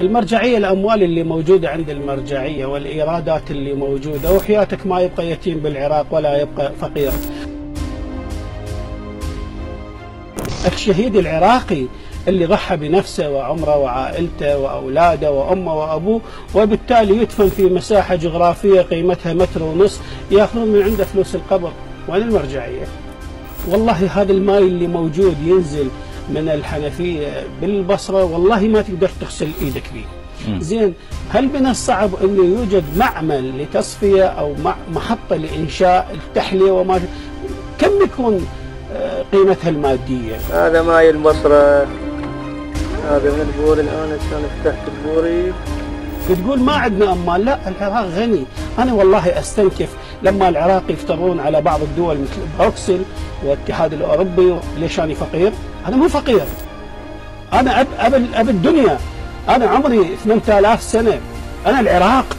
المرجعية الأموال اللي موجودة عند المرجعية والإيرادات اللي موجودة وحياتك ما يبقى يتيم بالعراق ولا يبقى فقير. الشهيد العراقي اللي ضحى بنفسه وعمره وعائلته وأولاده وأمه وأبوه وبالتالي يدفن في مساحة جغرافية قيمتها متر ونص يأخذون من عنده فلوس القبر وين المرجعية والله هذا الماء اللي موجود ينزل من الحنفية بالبصرة والله ما تقدر تغسل إيدك به زين هل من الصعب أنه يوجد معمل لتصفية أو محطة لإنشاء التحلية وما كم يكون آه، قيمتها المادية؟ هذا ماي البصرة. هذا من البوري الآن كان فتحت البوري. بتقول ما عندنا أموال. لا العراق غني. أنا والله أستنكف لما العراق يفترون على بعض الدول مثل بروكسل والاتحاد الأوروبي ليش أنا فقير؟ أنا مو فقير. أنا أب, أب, أب الدنيا. أنا عمري 8000 سنة. أنا العراق.